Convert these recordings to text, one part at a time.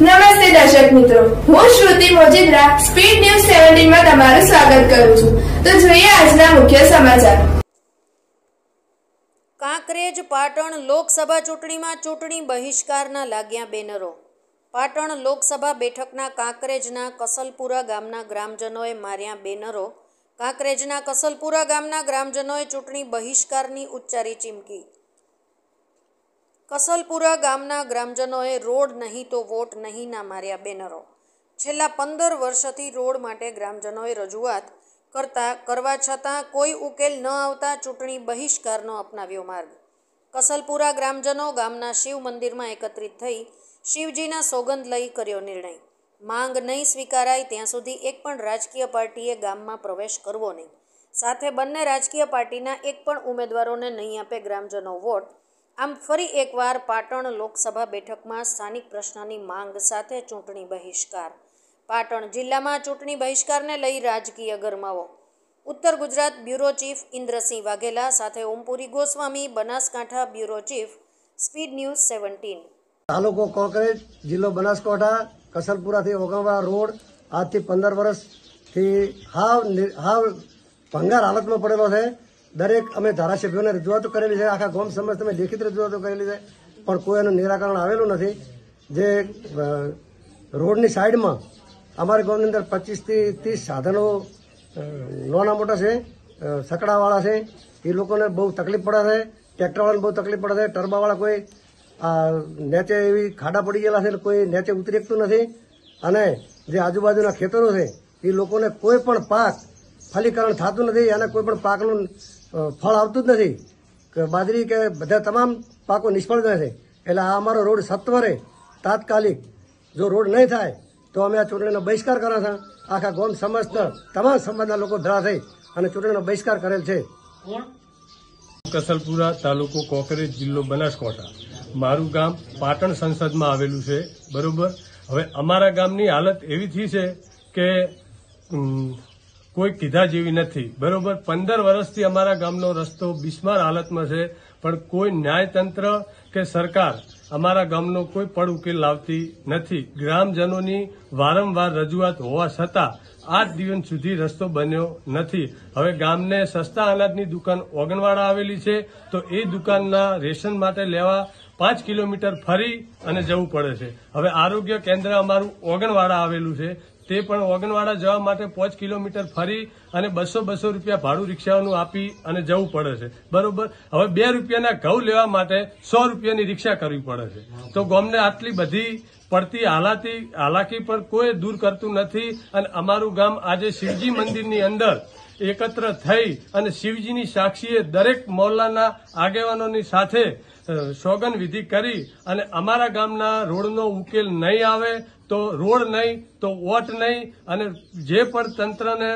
નમસ્તે દર્શક મિત્રો. હું શ્રુતિ મોજીદ્રા, સ્પીડ ન્યૂઝ સેવન્ટીનમાં તમારું સ્વાગત કરું છું. તો જોઈએ આજના મુખ્ય સમાચાર. કાંકરેજ, પાટણ લોકસભા ચૂંટણીમાં ચૂંટણી બહિષ્કારના લાગ્યા બેનરો. પાટણ લોકસભા બેઠકના કાંકરેજના કસલપુરા ગામના ગ્રામજનોએ માર્યા બેનરો. કાંકરેજના કસલપુરા ગામના ગ્રામજનોએ ચૂંટણી બહિષ્કારની ઉચ્ચારી ચીમકી. કસલપુરા ગામના ગ્રામજનોએ રોડ નહીં તો વોટ નહીંના માર્યા બેનરો. છેલ્લા પંદર વર્ષથી રોડ માટે ગ્રામજનોએ રજૂઆત કરતા, કરવા છતાં કોઈ ઉકેલ ન આવતા ચૂંટણી બહિષ્કારનો અપનાવ્યો માર્ગ. કસલપુરા ગ્રામજનો ગામના શિવ મંદિરમાં એકત્રિત થઈ શિવજીના સોગંદ લઈ કર્યો નિર્ણય. માંગ નહીં સ્વીકારાય ત્યાં સુધી એક પણ રાજકીય પાર્ટીએ ગામમાં પ્રવેશ કરવો નહીં. સાથે બંને રાજકીય પાર્ટીના એક પણ ઉમેદવારોને નહીં આપે ગ્રામજનો વોટ આમ ફરી એકવાર પાટણ લોકસભા બેઠકમાં સ્થાનિક પ્રશ્નની માંગ સાથે ચૂંટણી બહિષ્કાર. પાટણ જિલ્લામાં ચૂંટણી બહિષ્કારને લઈ રાજકીય ગરમાવો. ઉત્તર ગુજરાત બ્યુરો ચીફ ઇન્દ્રસિંહ વાઘેલા સાથે Ompuri Goswami, Banaskantha bureau chief speed news seventeen. તાલુકો કોંકરેજ જિલ્લો બનાસકાંઠા કસલપુરાથી ઓગણવા રોડ, આજથી પંદર વર્ષથી હાવ હાવ ભંગાર હાલતમાં પડેલો છે. દરેક અમે ધારાસભ્યોને રજૂઆતો કરેલી છે, આખા ગામ સમાજ તમે લેખિત રજૂઆતો કરેલી છે, પણ કોઈ એનું નિરાકરણ આવેલું નથી. જે રોડની સાઈડમાં અમારા ગામની અંદર પચીસથી ત્રીસ સાધનો નાના મોટા છે સકડાવાળા છે, એ લોકોને બહુ તકલીફ પડે છે, ટ્રેક્ટરવાળાને બહુ તકલીફ પડે છે, ટર્બાવાળા કોઈ નેચે એવી ખાડા પડી ગયેલા છે, કોઈ નેચે ઉતરી શકતું નથી, અને જે આજુબાજુના ખેતરો છે, એ લોકોને કોઈ પણ પાક ફલીકરણ થતું નથી, અને કોઈ પણ પાકનું ફળ આવતું જ નથી. કે બાજરી કે બધા તમામ પાકો નિષ્ફળ જાય છે. એટલે આ અમારો રોડ સત્વરે તાત્કાલિક જો રોડ નહીં થાય તો અમે આ ચૂંટણીનો બહિષ્કાર કર્યા છે આખા ગોમ સમસ્ત તમામ સમાજના લોકો ધરા થઈ અને ચૂંટણીનો બહિષ્કાર કરેલ છે. કસલપુરા તાલુકો કોકરેજ જિલ્લો બનાસકાંઠા. મારું ગામ પાટણ સંસદમાં આવેલું છે. બરોબર? હવે અમારા ગામની હાલત એવી થઈ છે કે કોઈ કીધા જેવી નથી. બરોબર? પંદર વર્ષથી અમારા ગામનો રસ્તો બિસ્માર હાલતમાં છે, પણ કોઈ ન્યાયતંત્ર કે સરકાર અમારા ગામનો કોઈ પડ ઉકેલ લાવતી નથી. ગ્રામજનોની વારંવાર રજૂઆત હોવા છતાં આજ દિવસ સુધી રસ્તો બન્યો નથી. હવે ગામને સસ્તા અનાજની દુકાન ઓગણવાડા આવેલી છે, તો એ દુકાનના રેશન માટે લેવા પાંચ કિલોમીટર ફરી અને જવું પડે છે. હવે આરોગ્ય કેન્દ્ર અમારું ઓગણવાડા આવેલું છે. તે પણ ઓગણવાડા જવા માટે પાંચ કિલોમીટર ફરી અને બસો બસો રૂપિયા ભાડું રિક્ષાઓનું આપી અને જવું પડે છે. બરોબર? હવે બે રૂપિયાના ઘઉં લેવા માટે સો રૂપિયાની રિક્ષા કરવી પડે છે. તો ગામને આટલી બધી પડતી હાલાતી, હાલાકી પણ કોઈ દૂર કરતું નથી અને અમારું ગામ આજે શિવજી મંદિરની અંદર એકત્ર થઈ અને શિવજીની સાક્ષીએ દરેક મોહલ્લાના આગેવાનોની સાથે સોગન વિધિ કરી અને અમારા ગામના રોડનો ઉકેલ નહીં આવે તો રોડ નહીં તો વોટ નહીં અને જે પણ તંત્રને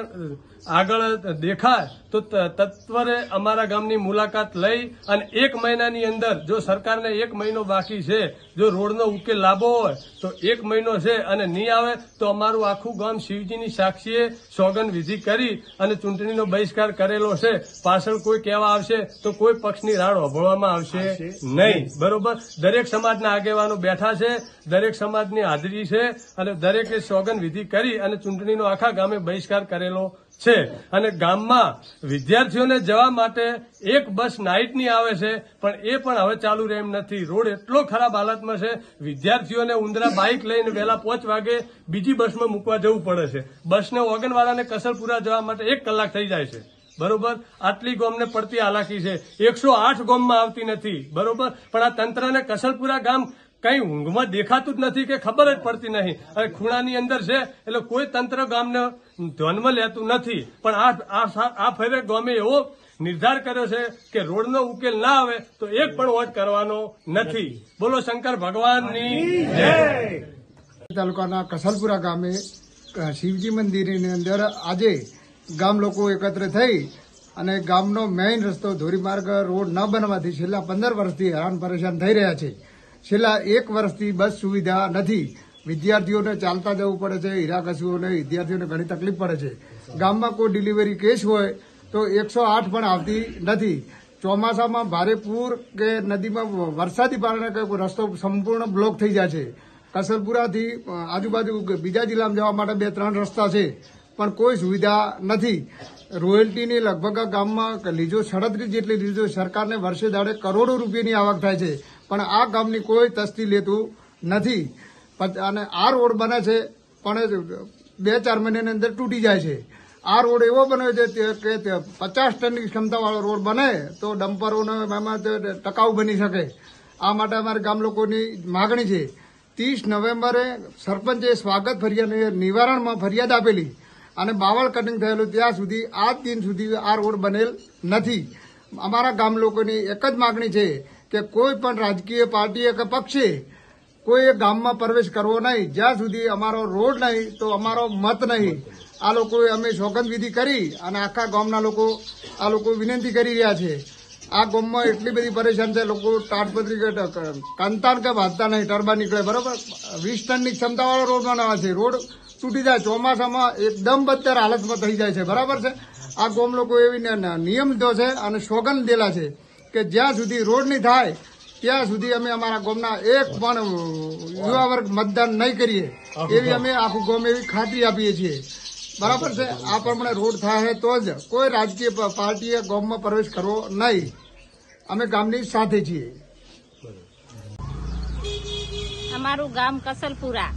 આગળ દેખાય તો તત્વરે અમારા ગામની મુલાકાત લઈ અને એક મહિનાની અંદર જો સરકારને એક મહિનો બાકી છે જો રોડનો ઉકેલ લાવવો હોય તો એક મહિનો છે અને નહીં આવે તો અમારું આખું ગામ શિવજીની સાક્ષીએ સોગન વિધિ કરી અને ચૂંટણીનો બહિષ્કાર કરેલો છે. પાછળ કોઈ કહેવા આવશે તો કોઈ પક્ષની રાડ હોભળવામાં આવશે નહીં. બરોબર? દરેક સમાજના આગેવાનો બેઠા છે દરેક સમાજની હાજરી છે અને દરેકે સોગન વિધિ કરી અને ચૂંટણીનો આખા ગામે બહિષ્કાર કરેલો છે. અને ગામમાં વિદ્યાર્થીઓને જવા માટે એક બસ નાઇટની આવે છે, પણ એ પણ હવે ચાલુ રહે એમ નથી. રોડ એટલો ખરાબ હાલતમાં છે, વિદ્યાર્થીઓને ઉંદરા બાઇક લઈને વહેલા પાંચ વાગે બીજી બસમાં મૂકવા જવું પડે છે. બસને ઓગણવાળાને કસરપુરા જવા માટે એક કલાક થઈ જાય છે. બરોબર? આટલી ગોમને પડતી હાલાકી છે. એકસો આઠ ગોમમાં આવતી નથી. બરોબર? પણ આ તંત્રને કસલપુરા ગામ કઈ ઊંઘમાં દેખાતું જ નથી કે ખબર જ પડતી નહીં. અને ખૂણાની અંદર છે, એટલે કોઈ તંત્ર ગામને ધ્યાનમાં લેતું નથી. પણ આ આ ફેરે ગામે એવો નિર્ધાર કર્યો છે કે રોડનો ઉકેલ ના આવે તો એક પણ વોટ કરવાનો નથી. બોલો શંકર ભગવાનની તાલુકાના કસલપુરા ગામે શિવજી મંદિરની અંદર આજે ગામ લોકો એકત્ર થઈ અને ગામનો મેઇન રસ્તો ધોરીમાર્ગ રોડ ન બનવાથી છેલ્લા પંદર વર્ષથી હેરાન પરેશાન થઈ રહ્યા છે. છેલ્લા એક વર્ષથી બસ સુવિધા નથી. વિદ્યાર્થીઓને ચાલતા જવું પડે છે, હીરાકસીઓને, વિદ્યાર્થીઓને ઘણી તકલીફ પડે છે. ગામમાં કોઈ ડિલિવરી કેસ હોય તો એકસો આઠ પણ આવતી નથી. ચોમાસામાં ભારે પૂર કે નદીમાં વરસાદી કારણે રસ્તો સંપૂર્ણ બ્લોક થઈ જાય છે. કસલપુરાથી આજુબાજુ બીજા જિલ્લામાં જવા માટે બે, ત્રણ રસ્તા છે, પણ કોઈ સુવિધા નથી. રોયલ્ટીની લગભગ ગામમાં લીજો, સડત્રીસ જેટલી લીજો સરકારને વર્ષે દાડે કરોડો રૂપિયાની આવક થાય છે. પણ આ ગામની કોઈ તસ્તી લેતું નથી. અને આ રોડ બને છે, પણ બે ચાર મહિનાની અંદર તૂટી જાય છે. આ રોડ એવો બન્યો છે કે પચાસ ટનની ક્ષમતાવાળો રોડ બને તો ડમ્પરોને એમાં ટકાઉ બની શકે. આ માટે અમારે ગામ લોકોની માગણી છે. ત્રીસ નવેમ્બરે સરપંચે સ્વાગત ફરિયાદ નિવારણમાં ફરિયાદ આપેલી અને બાવળ કટિંગ થયેલું ત્યાં સુધી આજ દિન સુધી આ રોડ બનેલ નથી. અમારા ગામ લોકોની એક જ માગણી છે કે કોઈ પણ રાજકીય પાર્ટીએ કે પક્ષે કોઈ ગામમાં પ્રવેશ કરવો નહીં. જ્યાં સુધી અમારો રોડ નહીં, તો અમારો મત નહીં. આ લોકોએ અમે સોગંદવિધિ કરી અને આખા ગામના લોકો આ લોકો વિનંતી કરી રહ્યા છે. આ ગામમાં એટલી બધી પરેશાન છે, લોકો તાટપત્રી કંતાન કે વાંચતા નહીં ટરબા નીકળે, બરોબર? વીસ ટનની ક્ષમતાવાળો રોડ બનાવવા છે. રોડ તૂટી જાય, ચોમાસામાં એકદમ બદતર હાલતમાં થઈ જાય છે. બરાબર છે? આ ગામ લોકો એવી નિયમ લીધો છે અને સોગંદ દેલા છે. કે જ્યાં સુધી રોડ નહીં થાય, ત્યાં સુધી અમે અમારા ગામના એક પણ યુવા વર્ગ મતદાન નહીં કરીએ. એવી અમે આખું ગામ એવી ખાતરી આપીએ છીએ. બરાબર છે? આ પ્રમાણે રોડ થાય તો જ કોઈ રાજકીય પાર્ટીએ ગામમાં પ્રવેશ કરવો નહીં. અમે ગામની સાથે છીએ. અમારું ગામ કસલપુરા.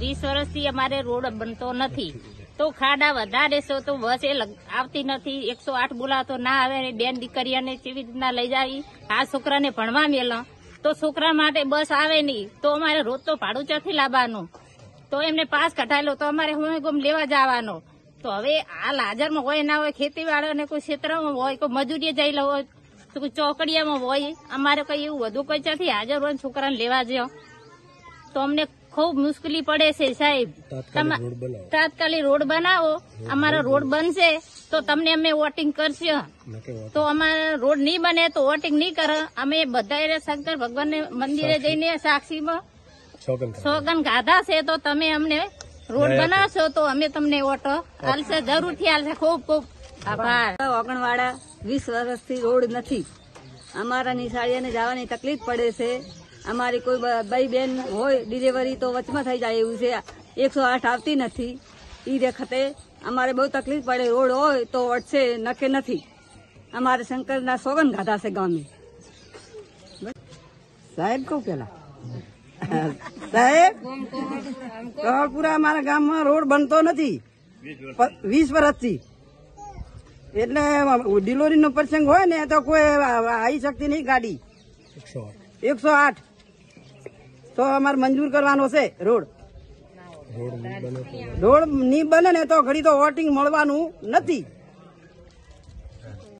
વીસ વર્ષથી અમારે રોડ બનતો નથી. તો ખાડા વધારે છો, તો બસ એ આવતી નથી. એકસો આઠ બોલાતો ના આવે ને બેન દીકરીઓને કેવી રીતના લઈ જાવી આ છોકરાને ભણવા મેલો. તો છોકરા માટે બસ આવે નહીં. તો અમારે રોજ તો ભાડું ચોથી લાવવાનું. તો એમને પાસ કઢાયેલો, તો અમારે હું ગમ લેવા જવાનો. તો હવે હાલ હાજરમાં હોય ના હોય ખેતીવાળાને કોઈ ક્ષેત્રમાં હોય, કોઈ મજૂરીએ જઈ હોય કોઈ ચોકડીયામાં હોય. અમારે કઈ એવું વધુ કઈ ત્યાંથી હાજર હોય છોકરાને લેવા જ્યો? તો અમને ખૂબ મુશ્કેલી પડે છે સાહેબ. તમા- તાત્કાલિક રોડ બનાવો. અમારો રોડ બનશે તો તમને અમે વોટિંગ કરશે. તો અમારા રોડ નહીં બને તો વોટિંગ નહીં કરે. અમે બધા શંકર ભગવાન મંદિરે જઈને સાક્ષીમાં સોગન ગાધા છે તો તમે અમને રોડ બનાવશો તો અમે તમને ઓટો હાલશે જરૂરથી હાલશે. ખૂબ ખૂબ આભાર. ઓગણવાડા વીસ વર્ષથી રોડ નથી. અમારા નિશાળીઓને જવાની તકલીફ પડે છે. અમારી કોઈ ભાઈ બેન હોય ડિલિવરી તો વચમાં થઈ જાય એવું છે. એકસો આઠ આવતી નથી. એ વખતે અમારે બહુ તકલીફ પડે. રોડ હોય તો વટશે નકે નથી. અમારે શંકરના સોગન ગાધા છે ગામે. સાહેબ, કહું પેલા. સાહેબ કહોળપુરા અમારા ગામમાં રોડ બનતો નથી. વીસ વર્ષથી. એટલે ડિલોરી નો પ્રસંગ હોય ને, તો કોઈ આવી શકતી નહીં ગાડી. એકસો આઠ. તો અમારે મંજૂર કરવાનો છે રોડ. રોડ નહીં બને ને તો ઘડી તો વોટિંગ મળવાનું નથી.